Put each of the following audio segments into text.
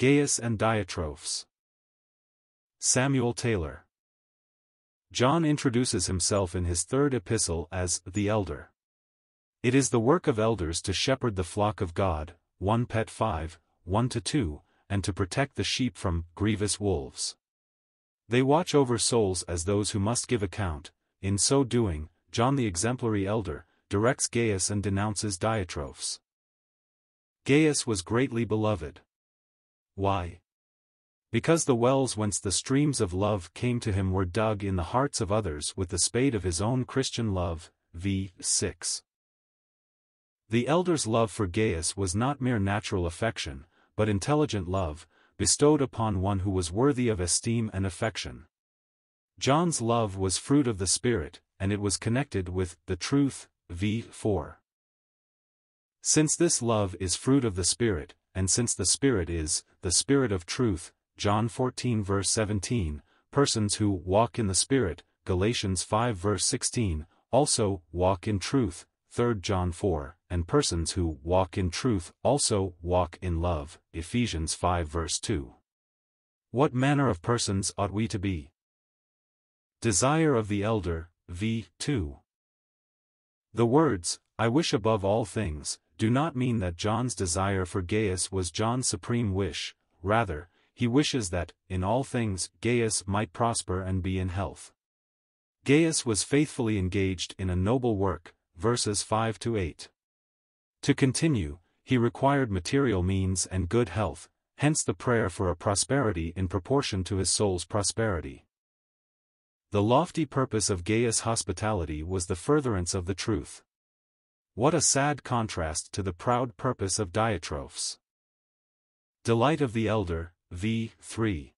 Gaius and Diotrephes. Samuel Taylor. John introduces himself in his third epistle as the elder. It is the work of elders to shepherd the flock of God, 1 Pet 5, 1-2, and to protect the sheep from grievous wolves. They watch over souls as those who must give account, in so doing, John the exemplary elder, directs Gaius and denounces Diotrephes. Gaius was greatly beloved. Why? Because the wells whence the streams of love came to him were dug in the hearts of others with the spade of his own Christian love, v. 6. The elder's love for Gaius was not mere natural affection, but intelligent love, bestowed upon one who was worthy of esteem and affection. John's love was fruit of the Spirit, and it was connected with the truth, v. 4. Since this love is fruit of the Spirit, and since the Spirit is, the Spirit of truth, John 14 verse 17, persons who walk in the Spirit, Galatians 5 verse 16, also walk in truth, 3 John 4, and persons who walk in truth also walk in love, Ephesians 5 verse 2. What manner of persons ought we to be? Desire of the Elder, v. 2. The words, I wish above all things, do not mean that John's desire for Gaius was John's supreme wish, rather, he wishes that, in all things, Gaius might prosper and be in health. Gaius was faithfully engaged in a noble work, verses 5 to 8. To continue, he required material means and good health, hence the prayer for a prosperity in proportion to his soul's prosperity. The lofty purpose of Gaius' hospitality was the furtherance of the truth. What a sad contrast to the proud purpose of Diotrephes. Delight of the Elder, v. 3.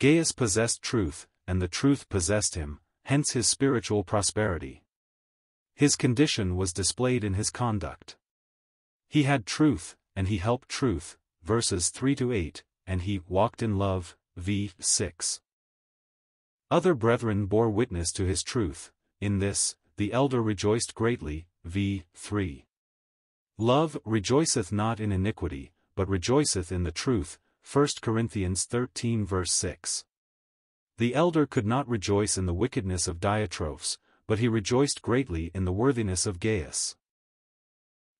Gaius possessed truth, and the truth possessed him, hence his spiritual prosperity. His condition was displayed in his conduct. He had truth, and he helped truth, verses 3 to 8, and he walked in love, v. 6. Other brethren bore witness to his truth, in this, the elder rejoiced greatly, v. 3. Love rejoiceth not in iniquity, but rejoiceth in the truth, 1 Corinthians 13 verse 6. The elder could not rejoice in the wickedness of Diotrephes, but he rejoiced greatly in the worthiness of Gaius.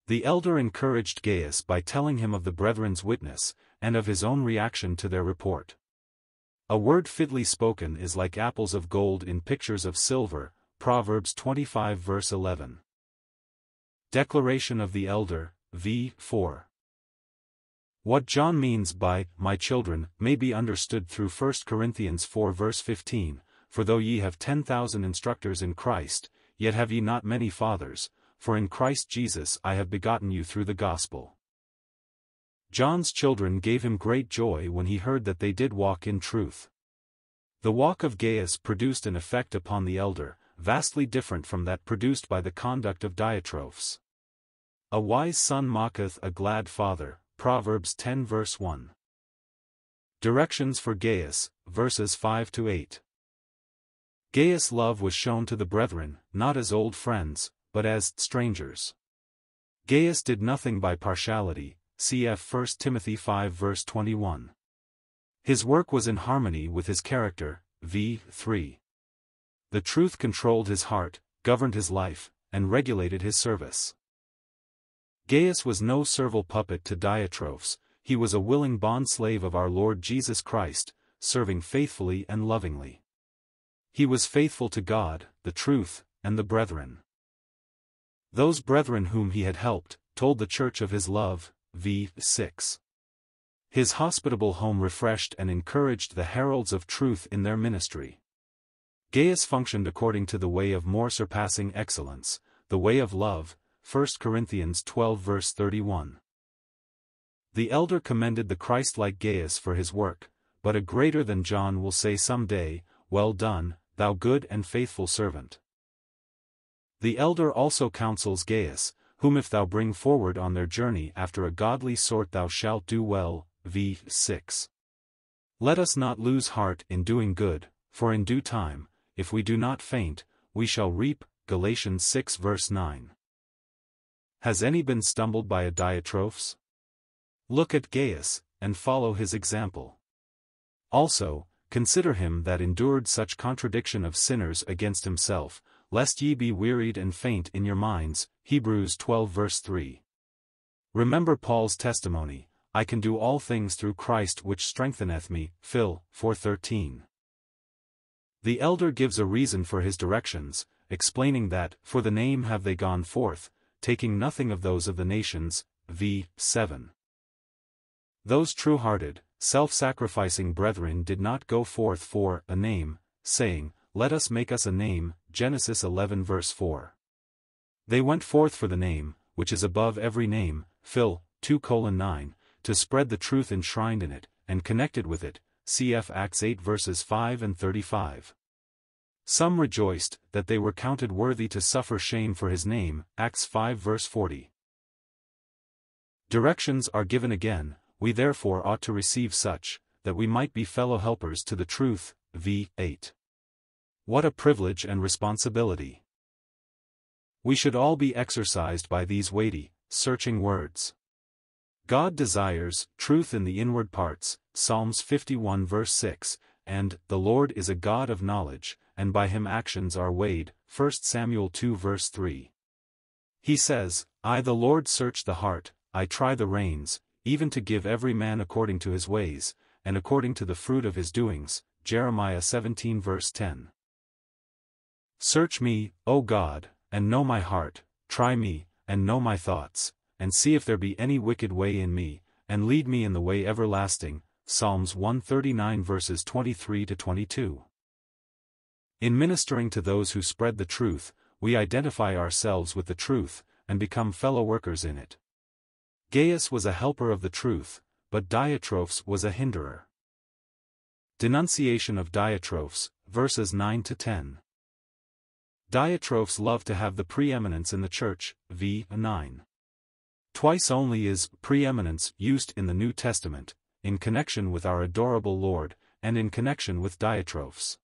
The elder encouraged Gaius by telling him of the brethren's witness, and of his own reaction to their report. A word fitly spoken is like apples of gold in pictures of silver, Proverbs 25 verse 11. Declaration of the Elder, v. 4. What John means by, my children, may be understood through 1 Corinthians 4 verse 15, For though ye have ten thousand instructors in Christ, yet have ye not many fathers, for in Christ Jesus I have begotten you through the gospel. John's children gave him great joy when he heard that they did walk in truth. The walk of Gaius produced an effect upon the elder, vastly different from that produced by the conduct of Diotrephes. A wise son mocketh a glad father, Proverbs 10 verse 1. Directions for Gaius, verses 5 to 8. Gaius' love was shown to the brethren, not as old friends, but as strangers. Gaius did nothing by partiality, cf 1 Timothy 5 verse 21. His work was in harmony with his character, v. 3. The truth controlled his heart, governed his life, and regulated his service. Gaius was no servile puppet to Diotrephes, he was a willing bond-slave of our Lord Jesus Christ, serving faithfully and lovingly. He was faithful to God, the truth, and the brethren. Those brethren whom he had helped, told the church of his love, v. 6. His hospitable home refreshed and encouraged the heralds of truth in their ministry. Gaius functioned according to the way of more surpassing excellence, the way of love, 1 Corinthians 12 verse 31. The elder commended the Christ-like Gaius for his work, but a greater than John will say some day, Well done, thou good and faithful servant. The elder also counsels Gaius, whom if thou bring forward on their journey after a godly sort thou shalt do well, v. 6. Let us not lose heart in doing good, for in due time, if we do not faint, we shall reap, Galatians 6 verse 9. Has any been stumbled by a Diotrephes? Look at Gaius, and follow his example. Also, consider him that endured such contradiction of sinners against himself, lest ye be wearied and faint in your minds. Hebrews 12 verse 3. Remember Paul's testimony, I can do all things through Christ which strengtheneth me, Phil 4.13. The elder gives a reason for his directions, explaining that, for the name have they gone forth, taking nothing of those of the nations, v. 7. Those true-hearted, self-sacrificing brethren did not go forth for a name, saying, Let us make us a name, Genesis 11 verse 4. They went forth for the name, which is above every name, Phil, 2 9, to spread the truth enshrined in it, and connected with it, cf Acts 8 verses 5 and 35. Some rejoiced that they were counted worthy to suffer shame for his name, Acts 5 verse 40. Directions are given again, we therefore ought to receive such, that we might be fellow helpers to the truth, v. 8. What a privilege and responsibility. We should all be exercised by these weighty, searching words. God desires truth in the inward parts, Psalms 51 verse 6, and the Lord is a God of knowledge, and by him actions are weighed, 1 Samuel 2 verse 3. He says, I the Lord search the heart, I try the reins, even to give every man according to his ways, and according to the fruit of his doings, Jeremiah 17 verse 10. Search me, O God, and know my heart, try me, and know my thoughts, and see if there be any wicked way in me, and lead me in the way everlasting. Psalms 139 verses 23 to 22. In ministering to those who spread the truth, we identify ourselves with the truth, and become fellow workers in it. Gaius was a helper of the truth, but Diotrephes was a hinderer. Denunciation of Diotrephes, verses 9 to 10. Diotrephes love to have the preeminence in the church, v. 9. Twice only is preeminence used in the New Testament, in connection with our adorable Lord, and in connection with Diotrephes.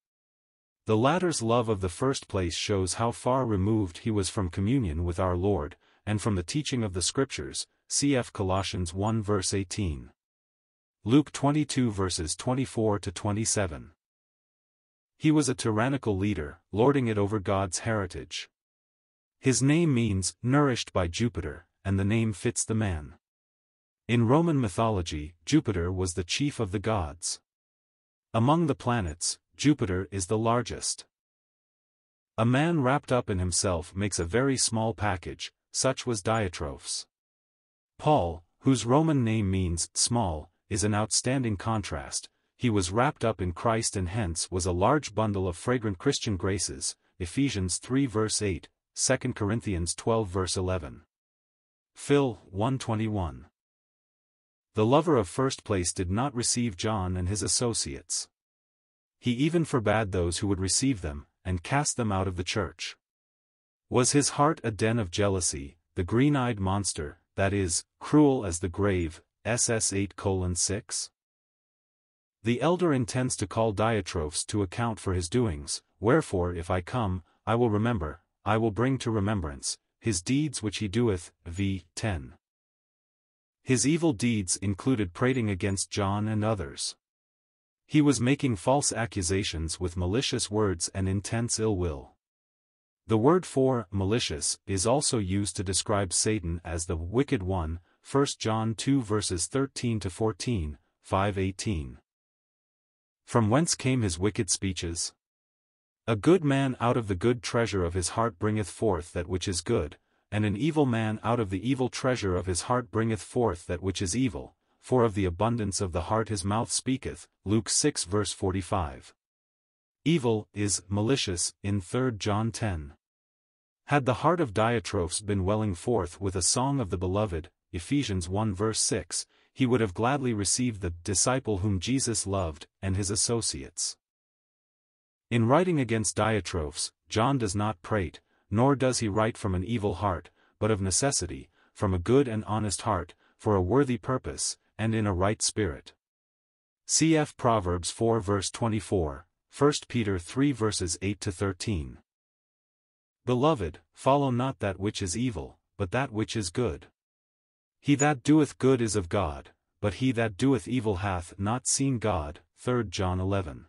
The latter's love of the first place shows how far removed he was from communion with our Lord, and from the teaching of the Scriptures, cf Colossians 1 verse 18. Luke 22 verses 24 to 27. He was a tyrannical leader, lording it over God's heritage. His name means, nourished by Jupiter, and the name fits the man. In Roman mythology, Jupiter was the chief of the gods. Among the planets, Jupiter is the largest. A man wrapped up in himself makes a very small package, such was Diotrephes. Paul, whose Roman name means small, is an outstanding contrast, he was wrapped up in Christ and hence was a large bundle of fragrant Christian graces, Ephesians 3 verse 8, 2 Corinthians 12 verse 11. Phil 121. The lover of first place did not receive John and his associates. He even forbade those who would receive them, and cast them out of the church. Was his heart a den of jealousy, the green-eyed monster, that is, cruel as the grave, SS 8 6? The elder intends to call Diotrephes to account for his doings, wherefore if I come, I will remember, I will bring to remembrance, his deeds which he doeth, v. 10. His evil deeds included prating against John and others. He was making false accusations with malicious words and intense ill will. The word for malicious is also used to describe Satan as the wicked one, 1 John 2 verses 13 to 14, 5:18. From whence came his wicked speeches? A good man out of the good treasure of his heart bringeth forth that which is good, and an evil man out of the evil treasure of his heart bringeth forth that which is evil, for of the abundance of the heart his mouth speaketh. Luke 6 verse 45. Evil is malicious in 3 John 10. Had the heart of Diotrephes been welling forth with a song of the beloved, Ephesians 1 verse 6, he would have gladly received the disciple whom Jesus loved, and his associates. In writing against Diotrephes, John does not prate, nor does he write from an evil heart, but of necessity, from a good and honest heart, for a worthy purpose, and in a right spirit. Cf. Proverbs 4 verse 24, 1 Peter 3 verses 8 to 13. Beloved, follow not that which is evil, but that which is good. He that doeth good is of God, but he that doeth evil hath not seen God. 3 John 11.